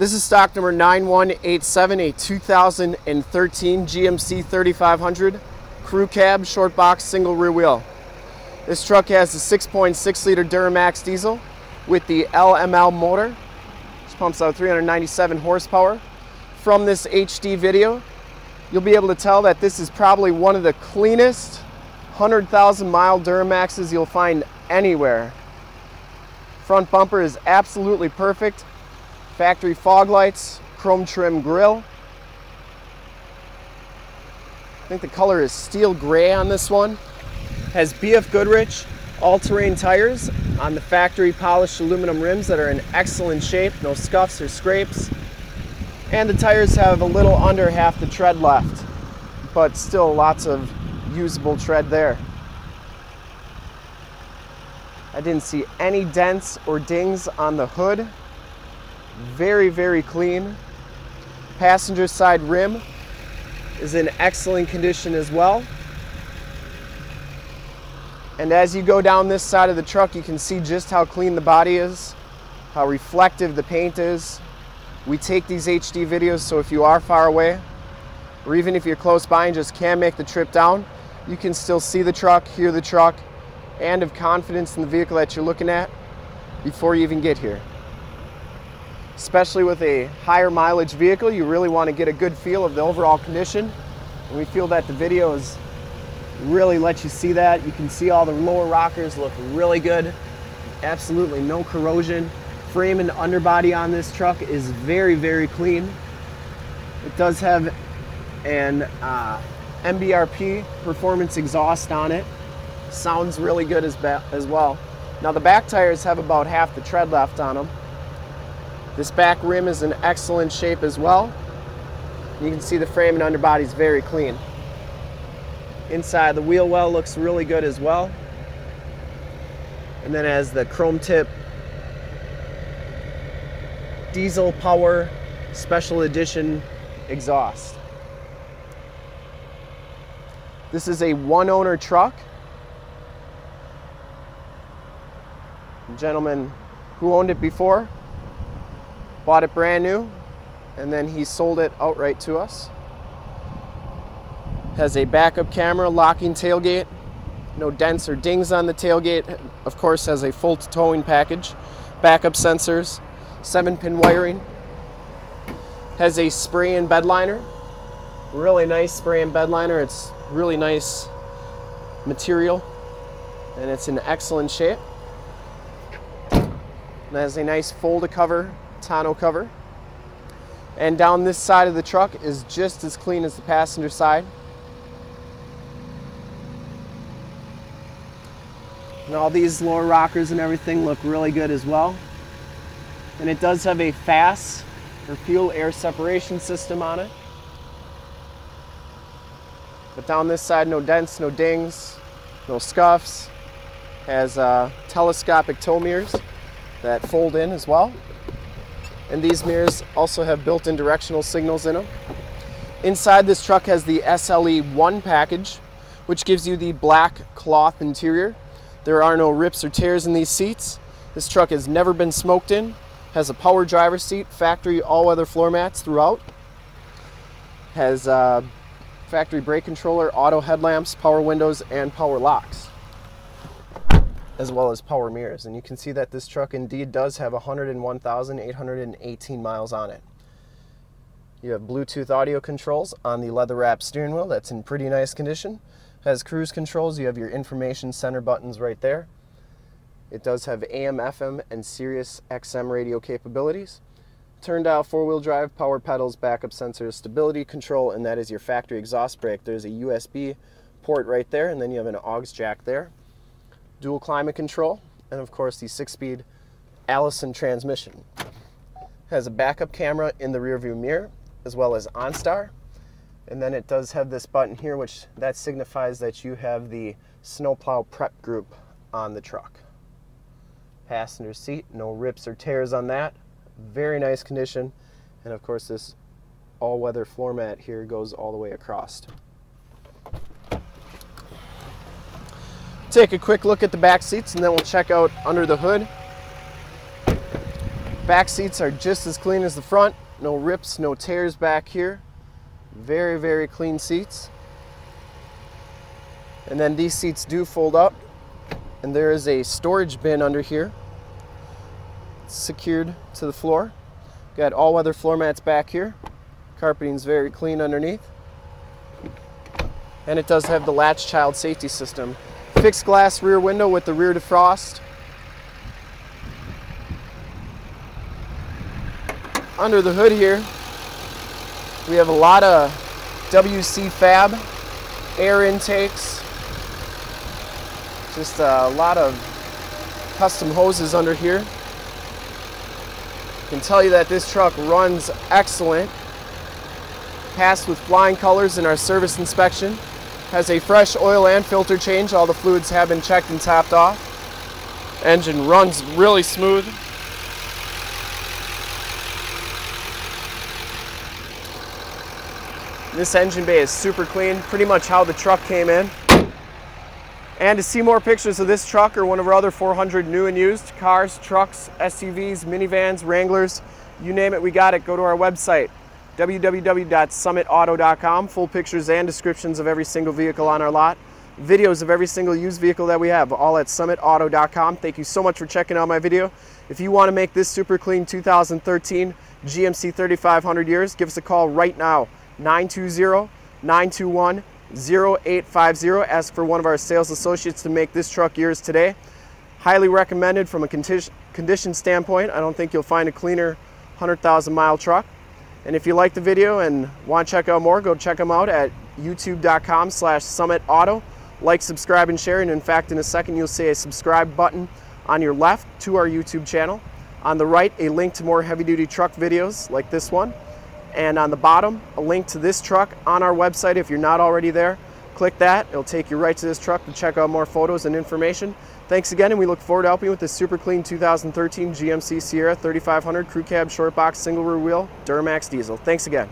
This is stock number 9187, a 2013 GMC 3500 crew cab, short box, single rear wheel. This truck has a 6.6 liter Duramax diesel with the LML motor. This pumps out 397 horsepower. From this HD video, you'll be able to tell that this is probably one of the cleanest 100,000 mile Duramaxes you'll find anywhere. Front bumper is absolutely perfect. Factory fog lights, chrome trim grille. I think the color is steel gray on this one. Has BF Goodrich all-terrain tires on the factory polished aluminum rims that are in excellent shape, no scuffs or scrapes. And the tires have a little under half the tread left, but still lots of usable tread there. I didn't see any dents or dings on the hood. Very, very clean. Passenger side rim is in excellent condition as well. And as you go down this side of the truck, you can see just how clean the body is, how reflective the paint is. We take these HD videos, so if you are far away, or even if you're close by and just can't make the trip down, you can still see the truck, hear the truck, and have confidence in the vehicle that you're looking at before you even get here. Especially with a higher mileage vehicle, you really want to get a good feel of the overall condition. And we feel that the videos really let you see that. You can see all the lower rockers look really good. Absolutely no corrosion. Frame and underbody on this truck is very, very clean. It does have an uh, MBRP performance exhaust on it sounds really good as, as well. Now the back tires have about half the tread left on them. This back rim is in excellent shape as well. You can see the frame and underbody is very clean. Inside the wheel well looks really good as well. And then as the chrome tip diesel power special edition exhaust. This is a one owner truck. gentleman who owned it before bought it brand new and then he sold it outright to us. Has a backup camera, locking tailgate, no dents or dings on the tailgate. Of course, has a full towing package, backup sensors, seven pin wiring. Has a spray-in bed liner, really nice spray-in bed liner. It's really nice material and it's in excellent shape. Has a nice Fold-A-Cover, tonneau cover. And down this side of the truck is just as clean as the passenger side. And all these lower rockers and everything look really good as well. And it does have a FASS or fuel air separation system on it. But down this side, no dents, no dings, no scuffs. Has uh, telescopic tow mirrors that fold in as well. And these mirrors also have built-in directional signals in them. Inside this truck has the SLE1 package, which gives you the black cloth interior. There are no rips or tears in these seats. This truck has never been smoked in, has a power driver seat, factory all-weather floor mats throughout, has uh, factory brake controller, auto headlamps, power windows, and power locks as well as power mirrors. And you can see that this truck indeed does have 101,818 miles on it. You have Bluetooth audio controls on the leather wrapped steering wheel. That's in pretty nice condition. Has cruise controls. You have your information center buttons right there. It does have AM, FM, and Sirius XM radio capabilities. Turn dial four-wheel drive, power pedals, backup sensors, stability control, and that is your factory exhaust brake. There's a USB port right there, and then you have an aux jack there dual climate control, and of course the six-speed Allison transmission. has a backup camera in the rearview mirror, as well as OnStar. And then it does have this button here, which that signifies that you have the snowplow prep group on the truck. Passenger seat, no rips or tears on that. Very nice condition. And of course this all-weather floor mat here goes all the way across. Take a quick look at the back seats and then we'll check out under the hood. Back seats are just as clean as the front. No rips, no tears back here. Very, very clean seats. And then these seats do fold up and there is a storage bin under here secured to the floor. Got all-weather floor mats back here. Carpeting is very clean underneath. And it does have the latch child safety system. Fixed glass rear window with the rear defrost. Under the hood here, we have a lot of WC fab air intakes. Just a lot of custom hoses under here. Can tell you that this truck runs excellent. Passed with flying colors in our service inspection. Has a fresh oil and filter change. All the fluids have been checked and topped off. Engine runs really smooth. This engine bay is super clean, pretty much how the truck came in. And to see more pictures of this truck or one of our other 400 new and used cars, trucks, SUVs, minivans, Wranglers, you name it, we got it. Go to our website, www.summitauto.com. Full pictures and descriptions of every single vehicle on our lot. Videos of every single used vehicle that we have, all at summitauto.com. Thank you so much for checking out my video. If you want to make this super clean 2013 GMC 3500 years, give us a call right now, 920 921 0850. Ask for one of our sales associates to make this truck yours today. Highly recommended from a condition standpoint. I don't think you'll find a cleaner 100,000 mile truck. And if you like the video and want to check out more, go check them out at youtube.com slash summitauto. Like, subscribe, and share. And in fact, in a second, you'll see a subscribe button on your left to our YouTube channel. On the right, a link to more heavy-duty truck videos like this one. And on the bottom, a link to this truck on our website. If you're not already there, click that. It'll take you right to this truck to check out more photos and information. Thanks again, and we look forward to helping you with this super clean 2013 GMC Sierra 3500 Crew Cab Short Box Single Rear Wheel Duramax Diesel. Thanks again.